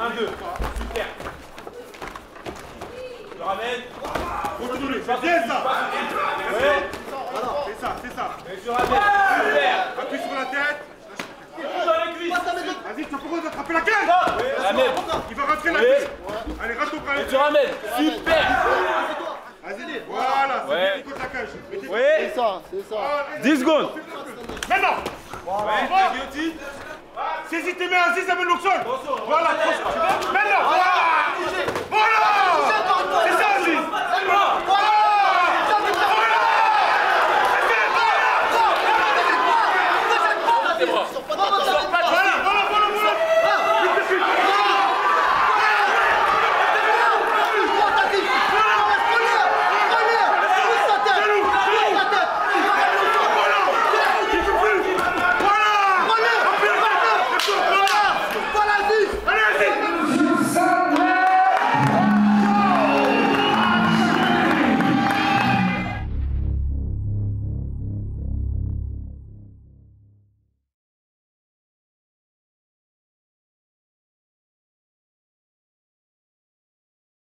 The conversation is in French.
1, 2. Super. Je ramène. Continue, c'est ça. C'est ça, c'est ça Et je ramène. Appuie sur la tête. Vas-y, tu as pourquoi d'attraper la Ramène. Il va rentrer la cuisse Allez, rate ton bras tu ramènes. Super. Vas-y, voilà, c'est la cage. C'est ça, c'est ça. Allez, 10 secondes. Maintenant Ouais. تزيد 800 زيزه من الاكسون